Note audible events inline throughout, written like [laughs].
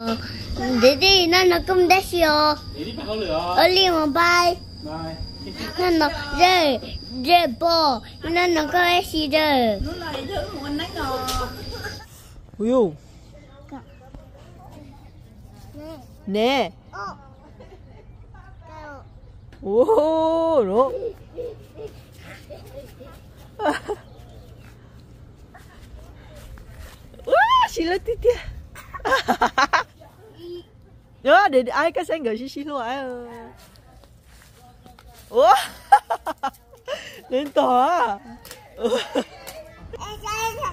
弟弟なのくんですよ?おりもバイ。なの、で、で、ぼ、なのこえしる。およ。ねお。おーろ。うわー、しらてて。[laughs] [laughs] nhớ để ai cái sen gửi xí xí luôn ấy ủa? [laughs] Lên tỏ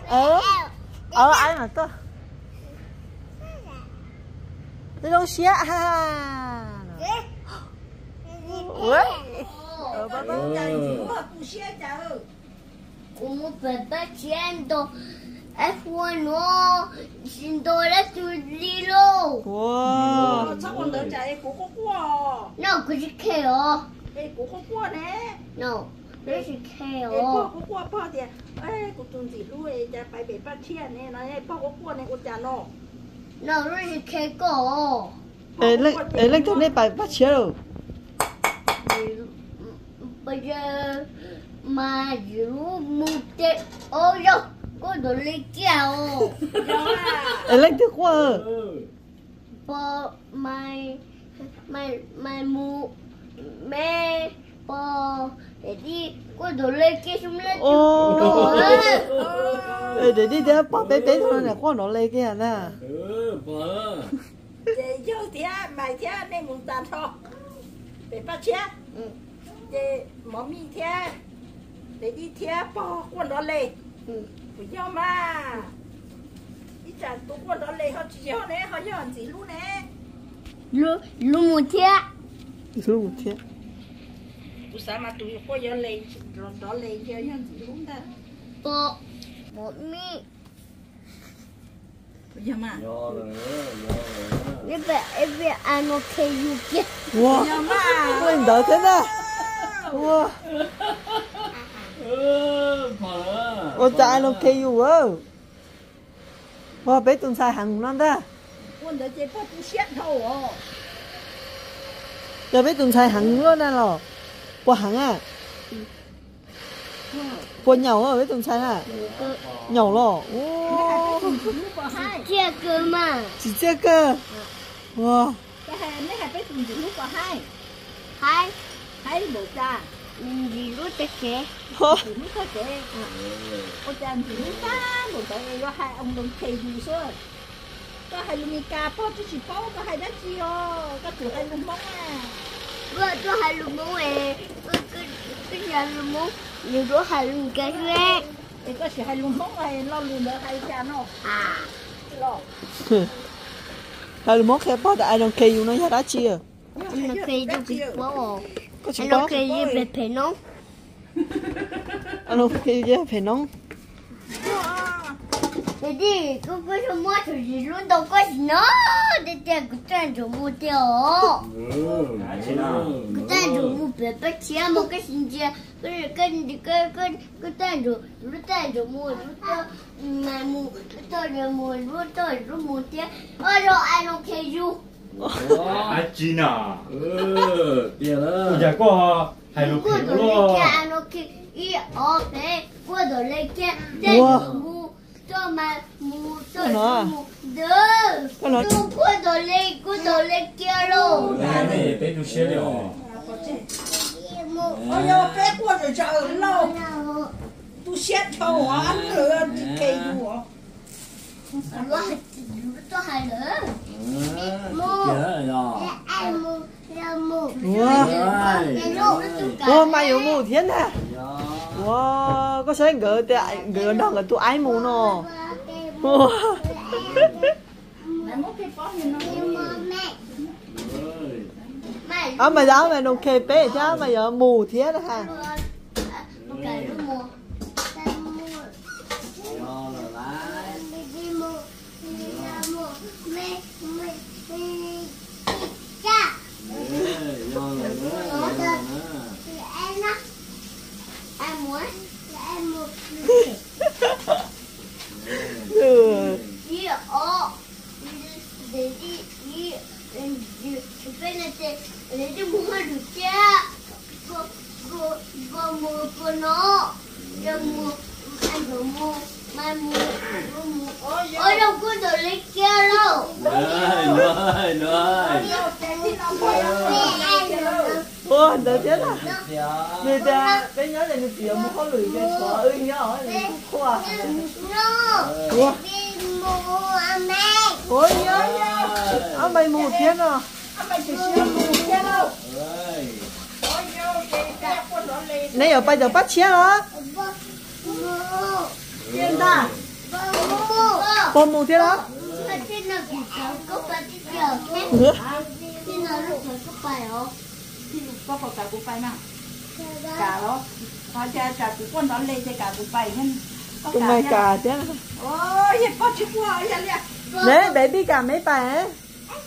ờ? Ờ ai mà tôi tôi đâu xía? Ha ủa? Ờ bà bà chạy chứ không xía chạy como Peppa Cento F1 no Cintoretto Lilo Wow 남자 애 고고 구워. No, 그지 캐요. 애 고고 구워네. No, 그지 캐요. 애 고고 구워 파디야. 에 고통지 루에 이제 빨리 빨리 치야네. 나애 고고 구워네 고자노. No, 그지 캐고. 에 lấy 에 lấy cái này bài bắt. Bây giờ mà giữ một cái ô đâu, có đồ lấy kéo. Lấy cái khoa ừ. bò mày mày mày mù mẹ bò để đi có đồ lấy kẹo xuống lên Ồ. ê để đi để bỏ bé bé thôi này qua nó lên cái nè. Ừ vợ để vô thia mày thia nên muốn tàn thôi bị bắt chia để mỏ mi thia để đi thia quân đó lên. Cụ do mà tụ quân đó lên họ chỉ họ nè họ dọn gì luôn nè lu lu một thiệt luôn một cụ sao mà tụi cô dọn lên rồi đó lên cho dọn gì luôn ta bò một mi do mà do rồi do rồi em phải em phải ăn ok you kia wow mà quên thế ừ ta nó kêu you ơ wow bé tuần sai hàng non đó quân đó chỉ có tụ xét thôi à giờ bé tuần sai hàng luôn nè lò qua hàng à qua nhau à bé tuần sai à nhau lò wow thiệt cơ mà chỉ这个哇 cái hai mấy hai bé cùng chỉ lúc vào hai hai hai bộ cha mình gì Lúc tới kẻ chỉ lúc có trẻ ô cha có hai ông đồng thầy hai lumi cà po chứ chỉ po có hai đất chi ô có chủ hai lumi móng à Gua tu halu mu eh. Ke ke halu mu. Ni tu halu ke ke. thì có chỉ hai lumi móng này lo lùn đỡ hai cha nó Ah. lo hai món kẹp bao đại đồng kêu nó ra đã chia Ana ke ju ke po. có chỉ Ana có ke ju be pe no. anh không kêu chứ phải nóng Jadi, ku ku semua tu di lu tu ku no. Dia dia ku tan ju mu dia. ừ thế nào Ku tan ju mu be be chia mo ke sin chia. Ku ke di ke ke ku tan ju lu tan ju mu lu tu ma mu lu tu ju mu lu tu lu mu hai đồ lấy luôn đồ mù cho mà mù cho mù đỡ tôi qua đồ lấy qua đồ lấy kia luôn cái này bé tu xe rồi mù ôi yo bé qua rồi chờ lâu tu xét cho ăn rồi cây dù nó cho hai ăn mù ra mù wow cái lỗ nó tụt cả wow mày有冇天呐 Dạ. wow có sáng gỡ tại gỡ đâu là tôi ái mù nó wow mẹ muốn cái bó như nó mẹ Ơi. mẹ à mày dám Mày đồng kê bé chứ mày giờ mù thiên ha cái lỗ mù Do rồi lại đi mù đi ra mù mẹ mẹ mẹ cha Ừ, do rồi nữa do rồi nữa em á em muốn em muốn ừ. đi ở để đi bên này thì lấy đi mua được chứ cô cô cô mua cô nó rồi mua anh rồi mua mai mua mua ôi đâu. Có đồ lấy kia đâu Rồi, rồi, rồi. Ủa, đợi chết à Người ta, cái nhớ này người tiểu một con lưỡi cái khó ơi nhớ này cũng khoa nó Ủa, đi mua mẹ ủa nhớ nhớ Áo mày một tiếng à Ông mày chỉ xưa mù thế đâu. Rồi. Ôi vô cái cái quân đó lên. Này ở bây giờ bắt chia đó mua Trên ta. mua Bò một tiếng đó Ở trên nào thì cháu có phải đi chờ thế Ủa, Trên nào lúc phải có phải không? Có có cả cụ bay mà. Cả đó. Họ cha cha cụ quân đó lên cho cả cụ bay hen. Có tụi mày nha. cả tiếng Ôi, hết có chữ qua ya ya. Đấy, baby cả mấy bài ấy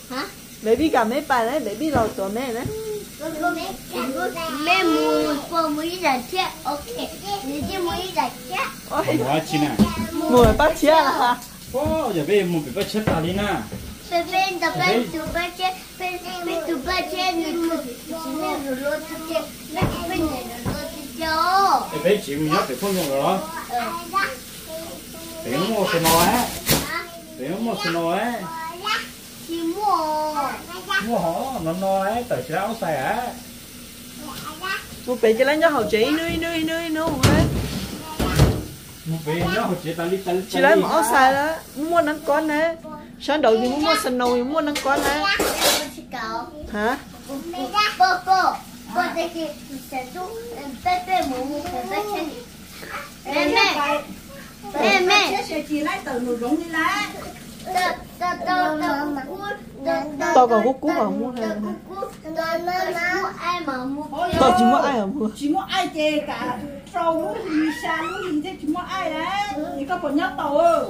Hả? Baby cả mấy bài đấy, baby lò tổ mẹ đấy Mẹ mua cô mới giải chết Ok Nếu như mới giải chết Ôi, Quá chi nè. ngồi bắt chia là Ô, giờ bây giờ mình phải chết ta đi nè. Bên bên tập bên tụ ba chết Bên bên tụ ba chết Người tụ Chỉ nên rồi lô tụ chết Bên bên này rồi lô tụ cho Để bé chị mình nhớ phải không dùng rồi. Bé mua cái nó á. Bé mua cái nó á. Chỉ mua Mua hổ nó nó á, tại sao xài á. Một bé cho lấy cho hậu chị nuôi nuôi nuôi nuôi Mua hồi chị ta đi ta đi. Chị lấy áo xài đó, mua nắng con nè Sáng đầu thì muốn mua sần nồi, muốn ăn con nè Hả? Cô cô Cô đây kia Sẽ giúp Bé bé mua mua Bé bé chân Mẹ mẹ Mẹ mẹ Sẽ chỉ lại từ nụ rống đi lá. Tao còn hút cú mà mua hay là Tao chỉ mua ai mà mua Chỉ mua ai chê cả trâu lũ gì xa lũ gì thế chỉ mua ai đấy. Thì các bọn nhóc tàu ơi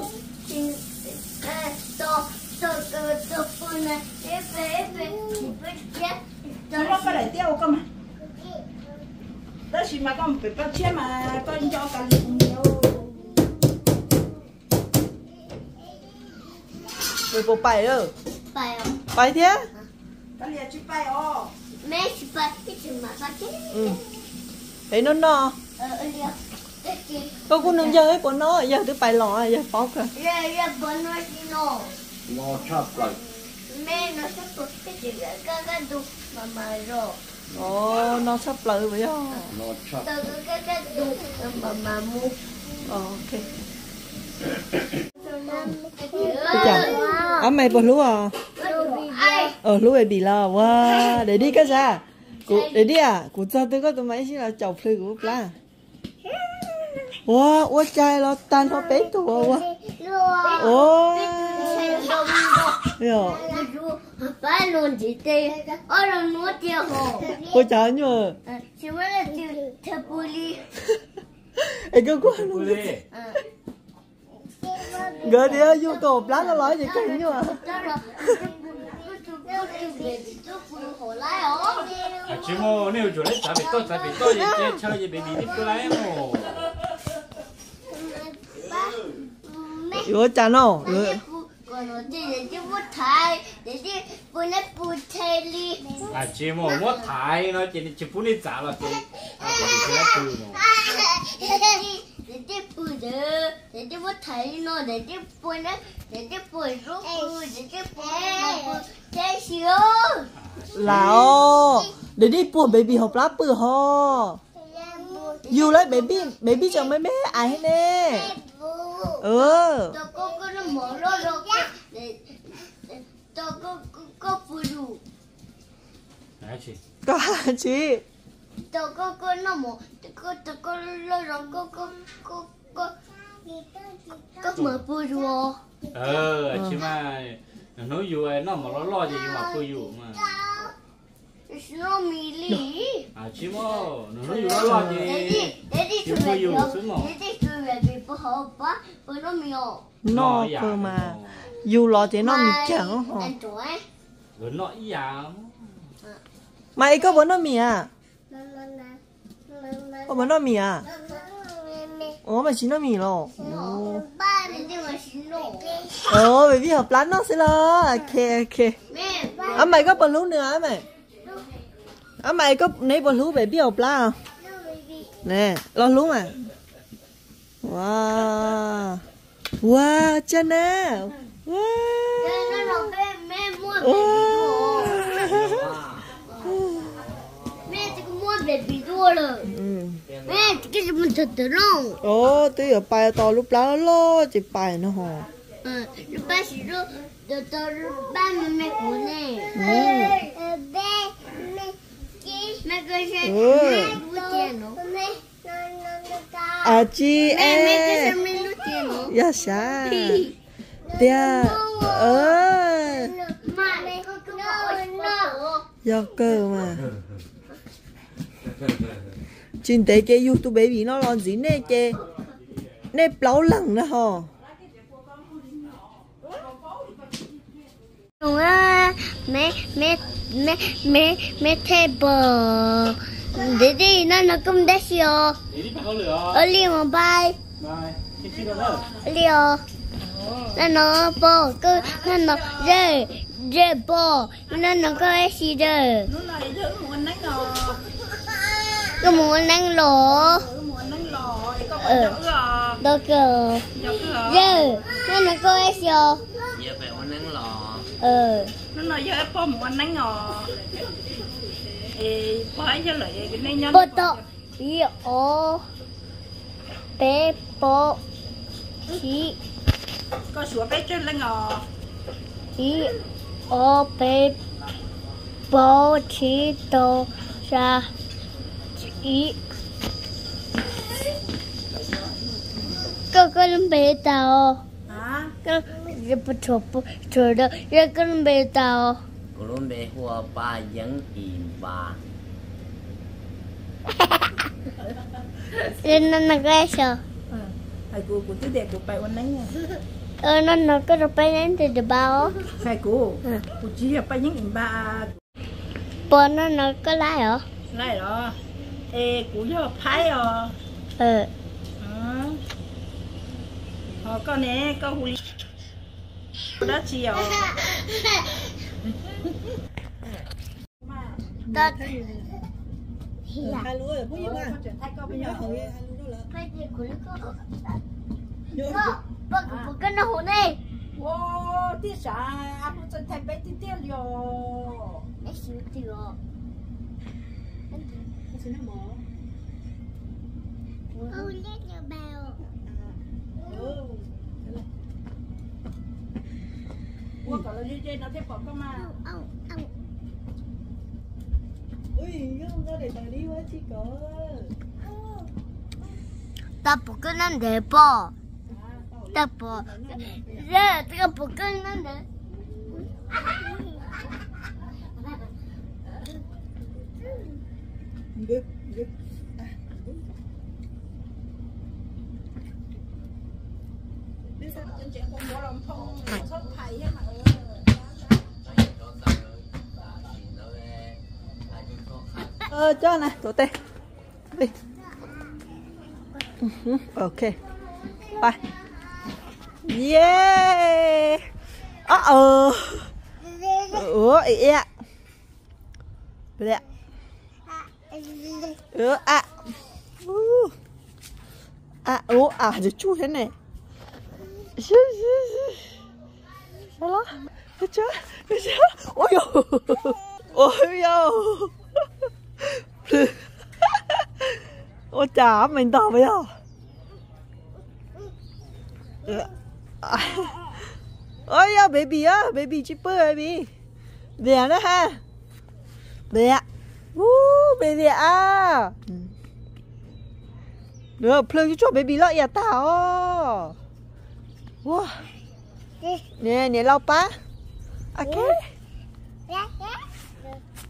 to to to to ép ép chết. Chúng nó phải để tiêu cơ mà. Đó chỉ mà con phải bắt chết mà con cho cả liền nhiều. Rồi bộ bài ơ phải không? Bài thế? Cả liền chỉ bay ô. mẹ chỉ phải cái chừng mà phải chết. Ừ. Thấy nó no. Ờ ờ Có cô nương ấy của nó Giờ tôi bài lọ giờ phó cơ ra ra bữa nó đi nó Nó chắp lại. mẹ nó sắp cái gì cái cái đồ mà mà rồi Ồ, nó sắp lợi vậy á Nó từ cái cái đồ mà mà mua Ờ, ok giờ À mày bỏ lúa à Ờ, lúa bị lo Wow, để đi cái ra để đi à Cụ cho tôi có tụi mày xin là chọc phơi của plá Wow, ủa trai lo tan nó bé tụi wow Ồ Yo, Ba luôn chỉ tê, ở đâu nuốt tiêu hồ. ủa chào nhờ Chỉ mới là tiêu thơ bù li. Ê, cái quá Cô luôn đi. Gỡ đi á, vô tổ plá nó nói gì cái nhờ Đó là À, chị mua nếu chỗ đấy chả bị tốt, chả bị tốt gì [laughs] chơi chơi gì bị bị đi cô lấy mồ. Ủa chào nó. Còn nó đi để chứ bút thái để chứ bút nét bút thái li À, chị mua mua thái nó chỉ chỉ phụ đi trả là chị. À, nó. để để chứ bút thái nó. Để chứ bút nét để chứ bút rút để bút bút thái xíu. Ô. Để đi bùa baby học lá bự ho Dù lấy baby Baby chẳng mấy bé ai hết nè Ừ tôi có có nó mở ra rồi để tôi có có có phụ đủ Đấy chị. Có hả chị tôi có có nó mở có tôi có lo rồi có có có có có mở phụ đủ Ờ, chị mà nói dù ấy nó mà nó lo gì mà cô dù mà. Nó mì lì À, chị mua nó nói nó gì. đi để đi Chị phụ hộ quá phụ nó ồ cơ mà nó. Dù lo thì nó mì chẳng hả Rồi nó ý à. Mày có bữa nó mì à Có bữa nó mì à Ủa mà chỉ nó mì lỗi Ờ baby học lá nó sẽ lo Ok ok à mày có lú nữa à mày à mày có nấy bẩn lú về học lá không nè lo lú mà. Wow. Wow chân nào wow. Mẹ ừ. cái gì mình thật tử đâu ồ tôi ở bài to lúc lá lo chỉ bài nó hò. Ừ lúc ba chỉ lúc từ từ ba mẹ mẹ của này ừ. gì Ừ. mẹ lúc tiền nó. À chị mẹ mẹ cái em nó. Ya sa tia nó. do cơ mà. Chính tế cái youtube baby nó làm gì nè cái nè lâu lần đó hò á mẹ mẹ mẹ mẹ mẹ thay bờ. Để đi nó nó cũng đã xíu ở liền đó nữa. liều nó nó bò cứ nó nó rơi rơi bò. Nó nó có cái gì lại giữ muốn năng lỗ Ừ. đó cơ rơi nó nó có cái gì đó giờ phải ăn nắng lò ờ nó nói với bò muốn nắng ngò thì phải cho lại cái này nhá bò to ý ô bé bò chí có sủa bé trên là ngò ý ô bé bò chí tô ra. Ý cái cái bé tao. Hả chụp đó cái cái bé tao cô luôn bé hoa ba dẫn im ba. Nên nó nó cái sao hai cô cô tiếp đẹp của bài ôn nắng nha. Ờ nó nó cái rồi bé đến từ từ bao. Hai cô cô chỉ là bài những im ba. Bò nó nó có lái hả? Lại đó. Ê cô cho phái ờ ờ ờ con nè con huli đó chiều. Đó hai lúa rồi Ôi, con chuyển thay con bây giờ cái gì của nó có có bò bò cái nó hồn này ô tí sa à bố chân thay bé tí tiêu liều cái gì thì rồi Ô, lết nhiều bèo. Ủa, còn là vậy nó thêm còn có mà Ông, ông. ui không có để tài đi quá chị có Ta bỏ cái năn để bỏ. Ta bỏ. Ra, ta bỏ cái năn để. được được chân trẻ con bố lòng thông sốt thầy á mà ờ cho này tổ tê đi ừ, ok bye yeah ờ ờ ủa ý ạ Bля. ạ à. À, ủa, à, giờ chú thế này. Sao đó? Cái chứ, cái chứ. Ôi dồi. Ôi dồi. [laughs] ô chả mình tỏ bây giờ. Ôi dồi, baby á, baby chipper baby. Về đó ha. Về woo baby à. Ừ. Được, plug cho baby lợi ya tao. Wow. Nè, nè lau pa. Ok.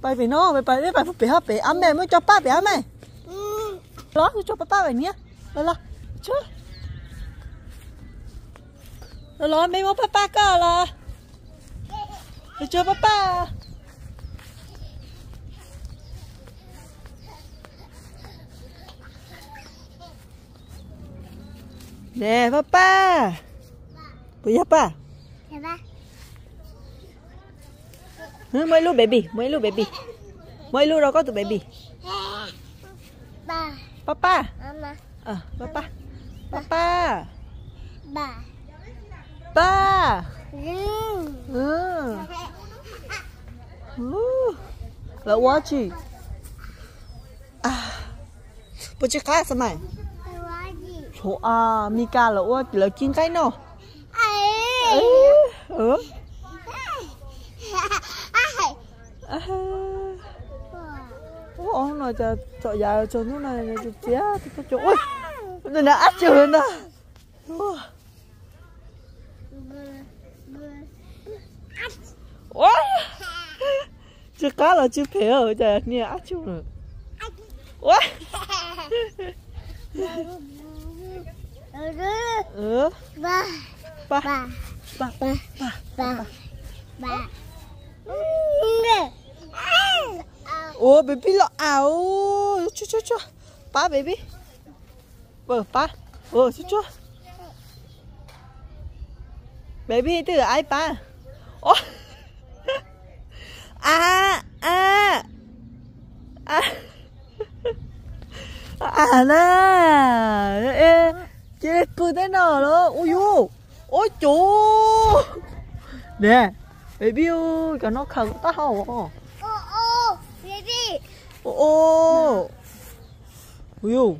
Bay về nó, bay bay bay phải hấp phải ấm mẹ mới cho pa phải ấm mẹ. Lo cho papa vậy nhá. Lo lo. Cho. Lo lo mẹ mau papa cơ là. Cho papa. Nè papa. Punya apa? Siapa? ừ, mấy lúc baby mấy lúc baby. Mấy lúc đâu có tụi baby. Ba. Papa. Mama. À papa. Papa. Ba. Ba. Ừ. Ừ. Là quá chị. À. Bữa trước khác sao mày. Chỗ à Mika là là chín cái nó ừ ừ à Ủa, nó cho cho dài cho nó này cho chia thì có chỗ ôi nó đã ắt chưa nè ôi chứ cá là chứ phê ở đây nè ắt chưa nè ôi ừ ba ba ba ba ba ba ba ô baby lo ảo. Chú chú chú ba baby. Bờ ba ô chú chú baby, từ ai ba ô à à. À. À nè ê chết cười thế nào đó? Ôi yo ôi chú nè, baby ơi cái nó khẩn tao. ô Ô. Ui. Ô.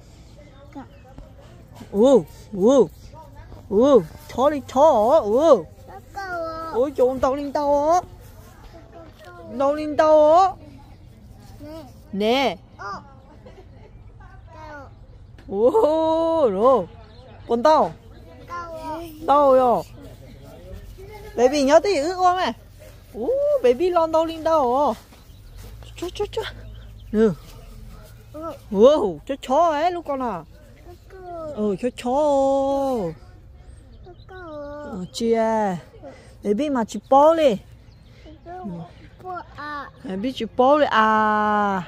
Ô. Ô, chó đi chó Ô. Ôi trộn tao lên tao á. Tao lên tao á. Nè. Ô, rồi. Con tao. Tao rồi. Baby nhớ tí ước quá mẹ. Ô, baby lon tao lên tao. Chú chua chua nè wow chó chó ấy lúc con à? Ừ chó. Chó. Ừ, ờ chị à để biết mà chị bó đi. Để biết chị bó đi. À.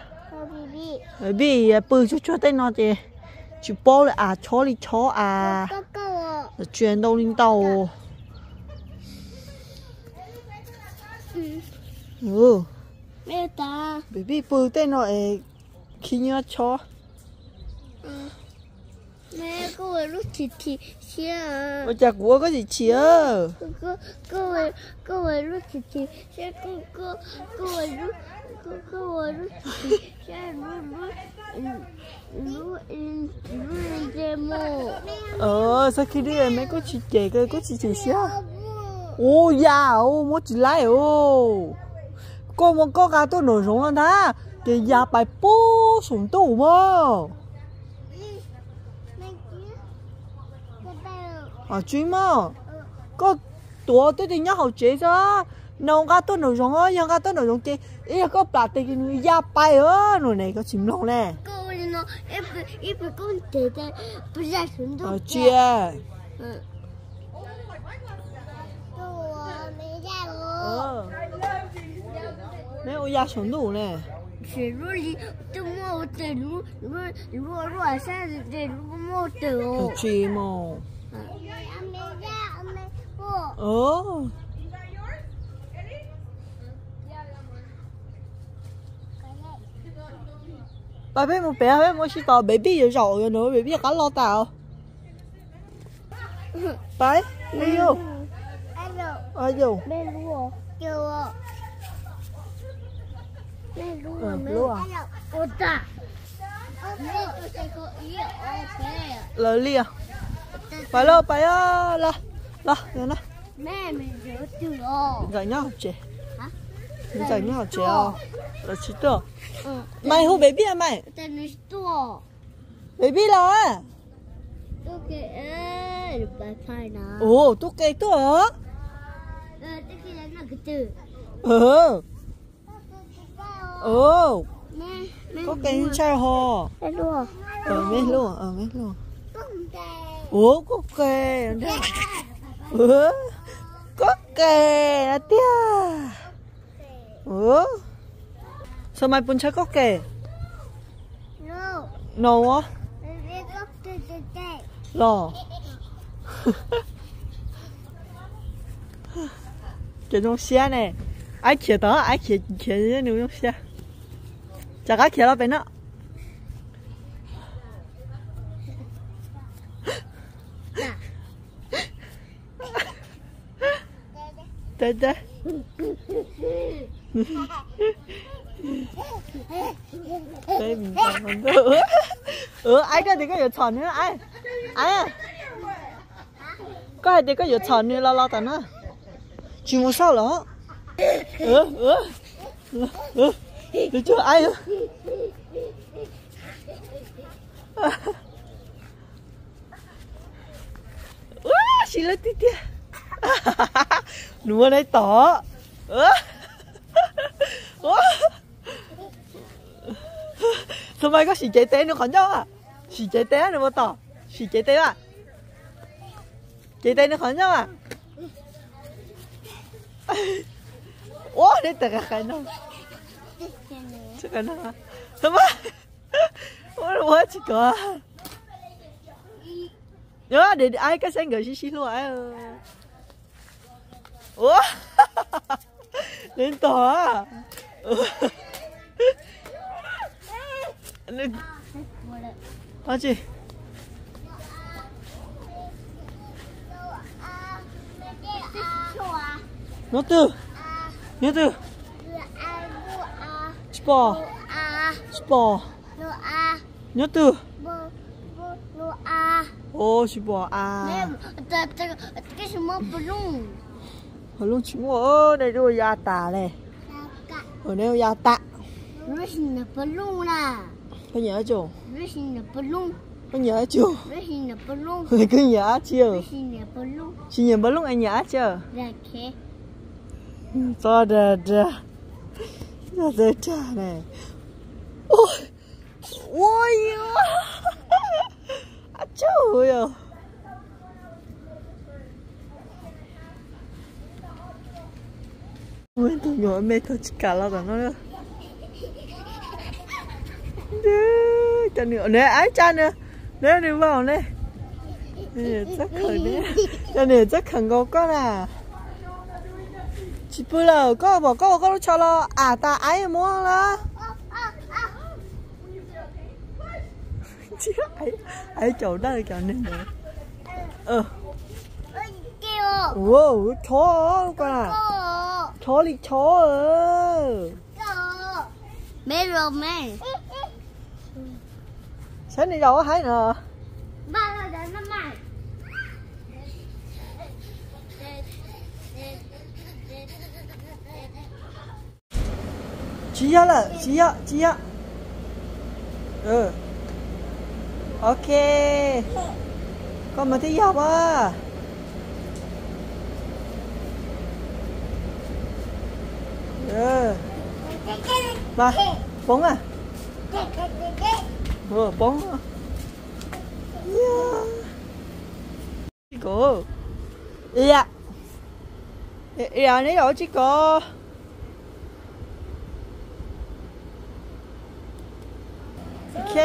Để biết à, bự chó chó tên nó chị? Chị bó đi. À chó đi chó. À. Chuyển đâu lên tàu. Ừ. Mẹ ta. Bị bị bự tên nội khi nhớ chó. Ừ. Mẹ cô ấy lúc chỉ chỉ chia. Ôi chà của có gì chia. Cô cô ấy cô ấy lúc chỉ chỉ chia cô cô cô ấy lúc cô cô ấy lúc chỉ chia lúc lúc lúc demo. Ờ sao khi đi mẹ có chỉ chạy cơ có chỉ chỉ chia. Ô ya ô mất chỉ lại ô cô muốn có cá tôi nổi giống hơn ta thì giá bài bố xuống tủ mà à chú mà, có tủa tôi thì nhớ hậu chế ra nấu cá tôi nổi giống ơi, nhưng cá tôi nổi giống chế ý có bà tê cái giá bài ớ nổi này có chìm lòng nè à chị à Ừ. 没有压纯度呢。水路里都没得路，路路路上是得路没得哦。追么？哦。bà bé một bé bé mua chỉ tỏ bé biết rõ rồi nữa bé biết cá lo tàu bé đi vô ai vô ai vô bé luôn chưa lúa lúa lia phải lo phải lo lo lo lo mẹ mình rửa từ lo giải nhau chị? Mình giải nhau chị à? Là chị tơ mày hú baby à mày? Tên ờ, là tơ baby lo à tôi kể được bài phải nào ồ tôi kể tơ ờ tôi kể là cái từ. Ờ. Oh. ồ có cái chai hồ ở mấy lùa ở mấy lùa ủa có kề ủa có kề là tia. Ủa. Sao mai bún chơi có kề no. No á? Lò. [laughs] Cái nông xe này ai chia đó ai chia chia cái nông xe chả cá kia là bên đó đây đây đây mình chọn mình nữa ừ ai cái thì có nhiều chọn nữa, ai? Ai à? Có ai thì có nhiều chọn nữa, lo lo tao nữa chỉ một sao đó ừ. Ừ ừ. ừ được chưa ai nữa Wah, tí titia. Nua này tỏ. Sao mày có xì chạy té nữa còn nhau à? Xì chạy té nữa mà tỏ. Xì chạy té à? Chạy té nữa còn nhau à? Ủa, đây tất cả cái nào? Chắc cái mà? Nhớ, để ai cái xanh gửi xí xí luôn ai [laughs] ủa? Lên tỏ à lên. À chị. Nó từ. Nhớ từ. Sport. Sport. Nhớ từ. Ô, chị bỏ à. Cái gì mà balloon? Balloon chính ở đây đâu ya tả này. Ở đây ya tả. Nó là balloon là. Có nhớ chưa? Nó là balloon. Có nhớ chưa? Nó là balloon. Mày cứ nhớ chưa? Nó là balloon. Chị nhớ balloon anh nhớ chưa? Dạ kệ. Sao đờ đờ đây đây ra đây cha ôi ôi. À. Nguyên tôi nhỏ mẹ tôi chỉ cả lo nó nữa. Nè, cha nữa nè ai cha nữa nè đi vào nè. Nè chắc khởi nè. Cha nè chắc khẩn có con à chị bự lờ có bỏ có có cho lo. À ta ấy mua là chị ấy ấy chỗ đây chỗ nên nữa ờ. Wow chó quá chó đi chó ơ mẹ rồi mẹ. Sáng đi đâu hả? Nè chị á là chị á chị á. Ừ. Ok. Con mà thấy học à ừ. Ba bóng à? Ừ bóng à. Yeah chị cô Yeah, dạ, dạ nấy rồi chị cô ok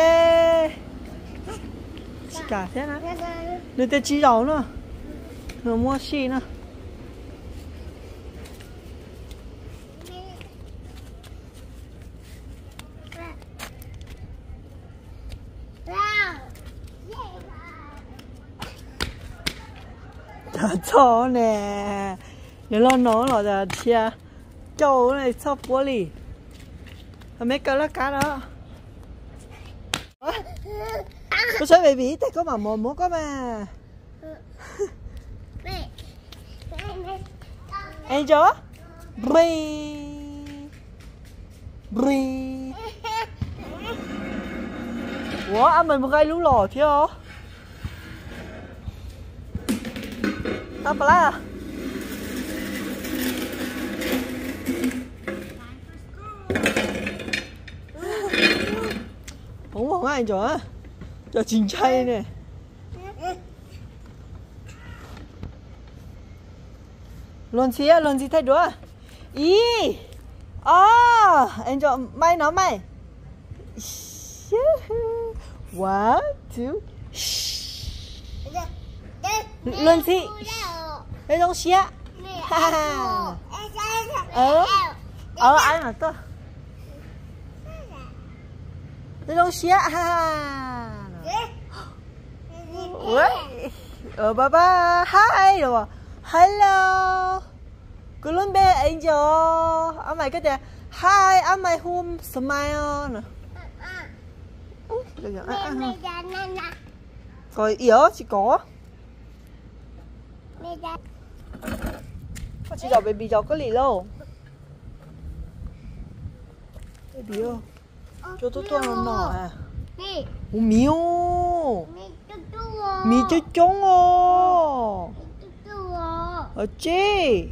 chị cả thế nào. Người ta chỉ đầu nữa. Người mua xì nữa. Trời cho nè. Nếu lo nó là chia. Châu này sao bố lì. Mấy cái lá cá đó có sao baby Tại có mà mồ có mà Angel Bri. Bri. Ủa anh mình một cái lú lò chứ hả? Tao phải à? Không có ai cho á cho trình chay nè Luôn xía, luôn gì thay đũa. Ý À, anh cho mày nó mày. One, two. Luôn xí Cái giống xía ờ. Ờ ai mà tôi? Tôi đâu xía ha Ui. Ờ ba ba. Hi rồi. Hello. Good be angel. Ông mày cái gì? Hi, ông mày home smile nè. Ui, được rồi. À, à, à. Yếu chỉ có. Chị đỏ baby cháu có lì lâu Baby ơi Cho tôi toàn nó nỏ à Ủa miêu Miêu 미저 쫑어 어찌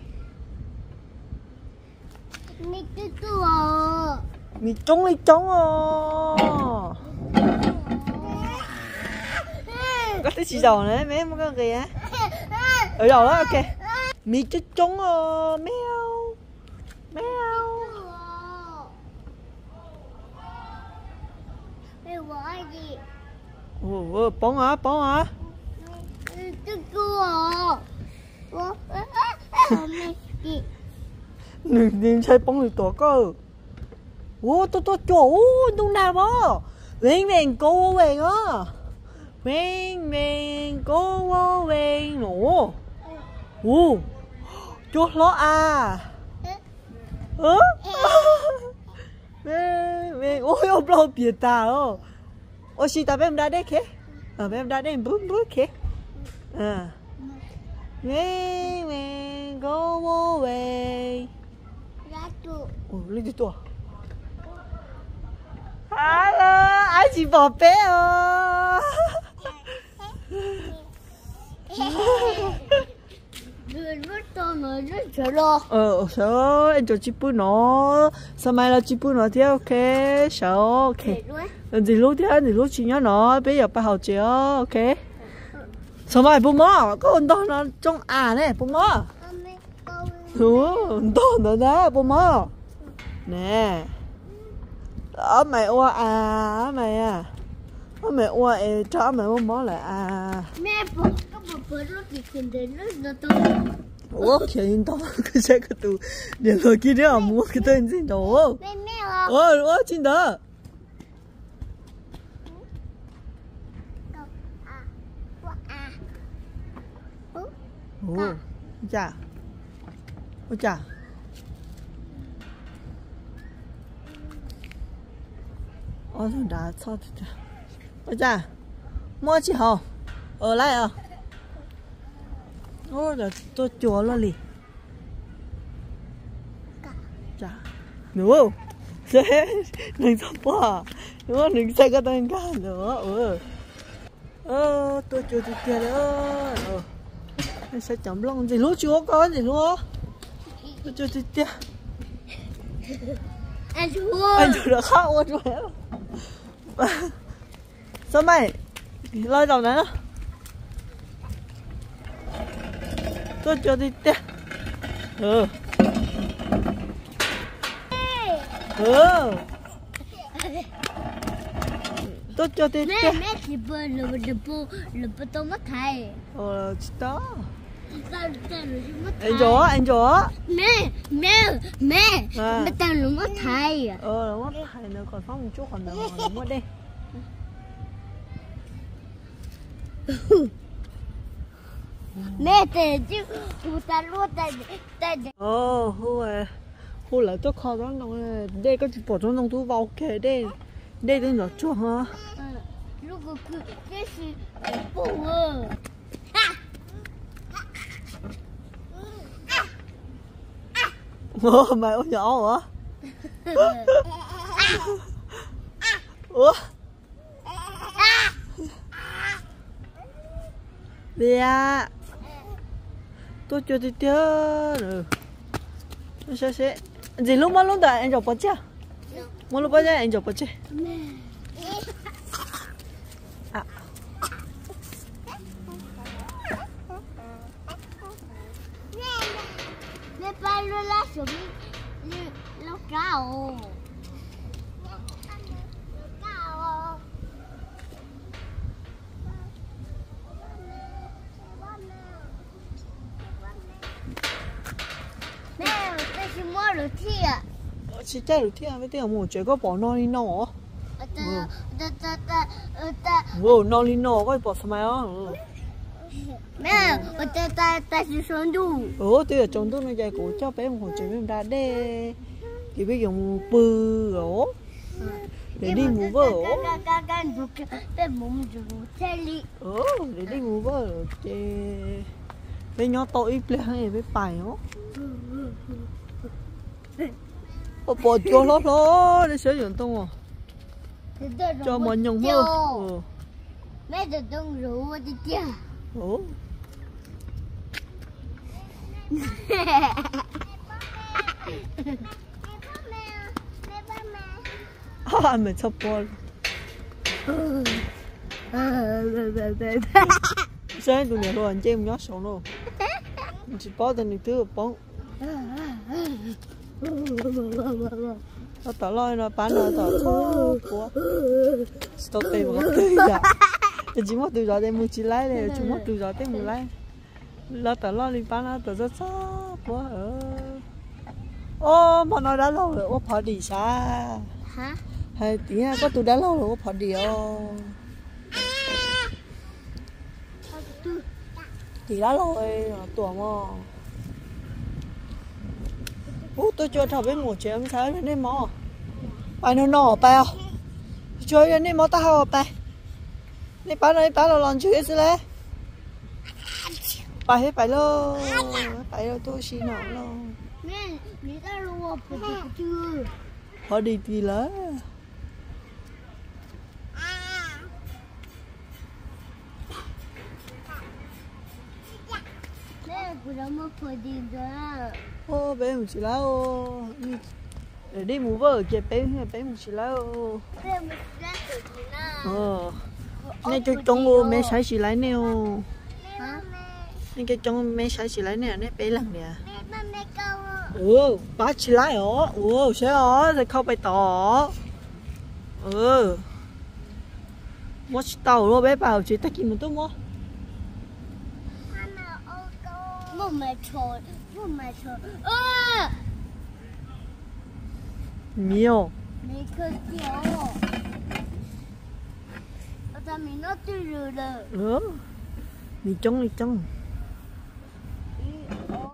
미 쫑리 쫑어 có tới chị đầu nữa mấy em có kìa ở đầu đó ok mi chết trống ờ mèo mèo ủa bóng hả bóng hả đừng đừng chơi bóng được tổ cơ. Ô tôi tôi chỗ đúng nào bó vén vén cô về á. Vén vén cô về nổ ô chốt ló à? Ơ? [laughs] Vén vén, ôi, ông lo biết tà ơ ô chị ta em đã đấy kì à em đã đấy bún bún kì à mẹ mẹ go away ồ lên đi tua hello ai chị bỏ bé à? Ờ sợ em cho chị bún nó sao mai là chị bún nó thì ok sợ ok gì lúc thì lúc chị nhớ nó bây giờ ba học chưa ok sao mai bún mò có ổn đó nó trong à này bún mò ừ ổn đó nữa đó bún mò nè ở mày oa à mày à ở mày oa cho mày bún mò lại à mẹ bỏ cái bộ bớt lúc thì khiến đến lúc nó tôi ủa khiến cái xe cái tụ điện thoại kia đấy mua cái tên gì đó mẹ mẹ à đó Ủa, chà. Ủa chà. Ủa thằng đã cho thì chà Ủa chà. Mua chị hồ Ở lại à? Ôi, là tôi chúa luôn lì. Chà. Đúng Thế Đừng sắp bỏ. Đúng không? Đừng xe cái tên cả nữa. Ừ Ờ, tôi chúa tôi kia đó Ừ anh sẽ chấm lòng gì lúc chúa có gì luôn. Tôi chúa thì anh thua Anh chúa đã khóc quá rồi. Sao mày? Lôi đầu này nó. tôi cho đi tè ừ. Ừ. Tôi cho đi mẹ mẹ chỉ bơ lừa bơ bơ bơ tôi mất thầy. Ờ đó anh chó anh chó mẹ mẹ mẹ. À. Mẹ ta lúng mất thầy à. ờ lúng mất thầy nó còn phong một chút còn đâu lúng mất đi. [laughs] Mẹ tệ chứ chúng ta luôn tại tại ờ hú à. Hú là tôi khó lắm đâu đây có chỉ bỏ trong nông thú vào kề đây. Đây tôi nói chua hả? Ừ lúc cái cái gì bụng à Ủa, mày ôi nhỏ hả? Ủa? Đi à Tôi chưa đi chơi rồi sẽ sẽ Gì lúc mà lúc đó anh chụp bớt chưa? Mà lúc bớt chưa anh chụp bớt chưa? À Mẹ ba xuống đi lo cao. Mẹ tiên chỉ chạy đầu tiên với tiếng một chuyện có bỏ non đi nọ ta ta ta ta ta vô non đi nọ có bỏ sao mà mẹ ta ta ta chỉ sống đủ ồ tôi ở trong tôi nó chạy cổ cho bé một chuyện bên ra đê bây giờ mua bự rồi để đi mua vợ ồ để đi mua vợ chứ bây nhỏ tội ít lên hay với bài nó Ồ, bỏ cho nó nó để sử dụng tung à cho mọi nhung ừ. mẹ được tung rượu đi kia ồ à mẹ sắp bỏ sáng tụi này rồi anh chị nhớ sổ nó chỉ bỏ tên này thứ bóng nó tỏ lôi nó bán nó tỏ thô của stop tay một cái dạ chỉ mất từ giờ đây mua chỉ lái này chỉ mất từ giờ đây mua lái nó tỏ lôi đi bán nó tỏ rất sao quá ở ô mà nó đã lâu rồi ô phải đi xa hả? Hay tí có tụi đã lâu rồi ô phải đi ô. Thì đã lâu rồi tuổi mà ú tôi cho thằng bên ngủ chơi em thấy nó nên mò? Bài nó nọ bài à chơi cái nên mò tao học bài nên bài này bài là làm chơi gì đấy bài hết bài lo bài lo tôi xin nó lo mẹ người ta phải được chưa? Họ đi đi phải đi rồi ô bé một chỉ lá ô. Để đi mua vợ chơi bé bé một chỉ lá ô. Ờ. Nên cho trong ô mẹ sai chỉ lấy nè ô nên cái trong mẹ sai chỉ lấy nè nè bé lần nè. Ừ ba chỉ lấy ở ừ sẽ ở rồi không phải tỏ ừ. Mua tàu rồi bé bảo chỉ ta kiếm một tô mua. Một mẹ trồi một mẹ trồi ơ! Nhiều. Mẹ cơ kiểu. Ta mình nó từ rồi ừ. Đi trong đi trong [laughs] Oh.